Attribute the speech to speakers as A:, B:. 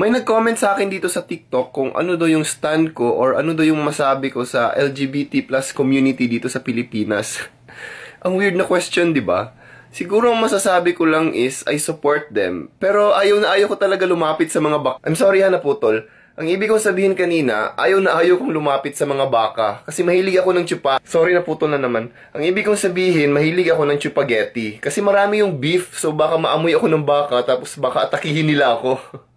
A: May nag-comment sa akin dito sa TikTok kung ano daw yung stand ko or ano daw yung masabi ko sa LGBT plus community dito sa Pilipinas. Ang weird na question, di ba? Siguro ang masasabi ko lang is I support them. Pero ayaw na ayaw ko talaga lumapit sa mga bak... I'm sorry ha na putol. Ang ibig kong sabihin kanina, ayaw na ayaw kong lumapit sa mga baka. Kasi mahilig ako ng chupa. Sorry na putol na naman. Ang ibig kong sabihin, mahilig ako ng chupageti. Kasi marami yung beef, so baka maamoy ako ng baka, tapos baka atakihin nila ako.